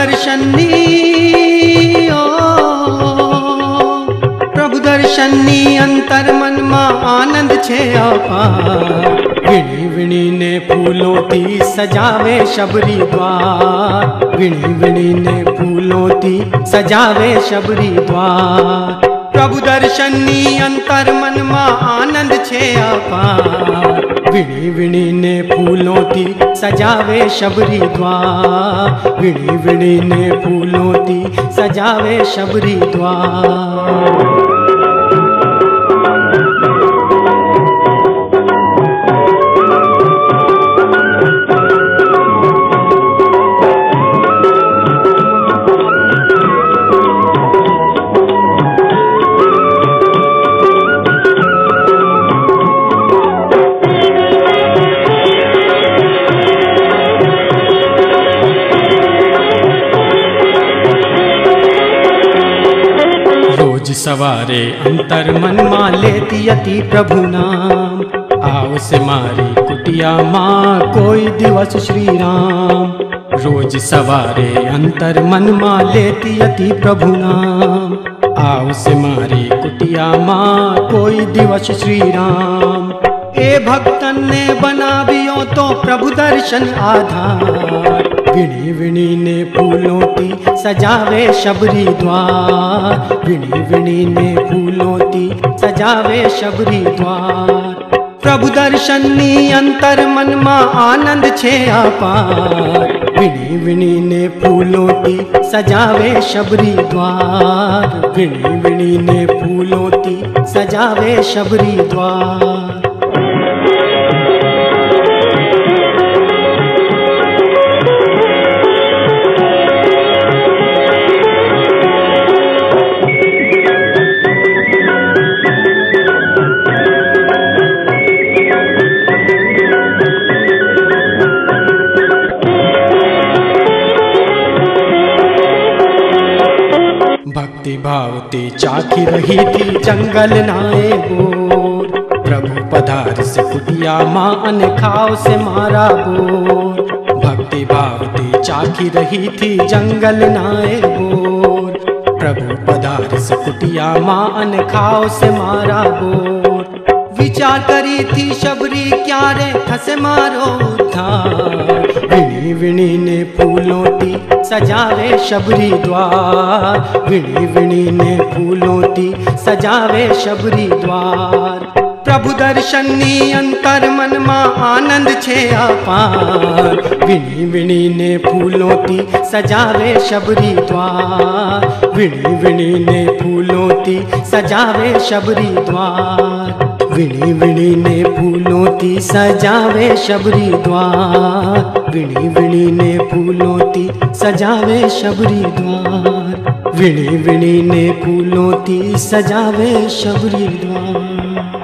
દર્શનની ઓ પ્રભુ દર્શનની અંતર મનમાં આનંદ છે અપાર વીણી વીણીને ફૂલોથી સજાવે શબરી દ્વાર વીણી વીણીને ફૂલોથી સજાવે શબરી દ્વાર પ્રભુ દર્શનની અંતર મનમાં छे आपार विणी विणी ने फूलों ती सजावे शबरी द्वार। विणी विणी ने फूलों ती सजावे शबरी द्वार। रोज सवारे अंतर मन मा लेती प्रभु नाम। आओ से मारी कुटिया माँ, कोई दिवस श्री राम रोज सवारे अंतर मन मा लेती यति प्रभु नाम। आओ से मारी कुटिया माँ, कोई दिवस श्री राम ए भक्तन ने बनावियो तो प्रभु दर्शन आधाम विणी विणी ने फूलों की सजावे शबरी द्वार। विणी विणी ने फूलों की सजावे शबरी द्वार। प्रभु दर्शन नी अंतर मन मा आनंद छे अपार विणी विणी ने फूलों की सजावे शबरी द्वार। विणी विणी ने फूलों की सजावे शबरी द्वार। भक्ति भावती चाखी रही थी जंगल नाए बोर। प्रभु पधार से कुटिया माँ अन खाओ से मारा बोर। भक्ति भावती चाखी रही थी जंगल नाए बोर। प्रभु पधार से कुटिया माँ अन खाओ से मारा बोर। विचार करी थी शबरी, क्या रे खसे मारो उद्धार विणी विणी ने फूलों ती सजावे शबरी द्वार। विणी विणी ने फूलों ती सजावे शबरी द्वार। प्रभु दर्शन नी अंतर मन मा आनंद छे अपार विणी विणी ने फूलों ती सजावे शबरी द्वार। विणी विणी ने फूलों ती सजावे शबरी द्वार। विणी विणी ने फूलों ती सजावे शबरी द्वार। विणी विणी ने फूलों ती सजावे शबरी द्वार। विणी विणी ने फूलों ती सजावे शबरी द्वार।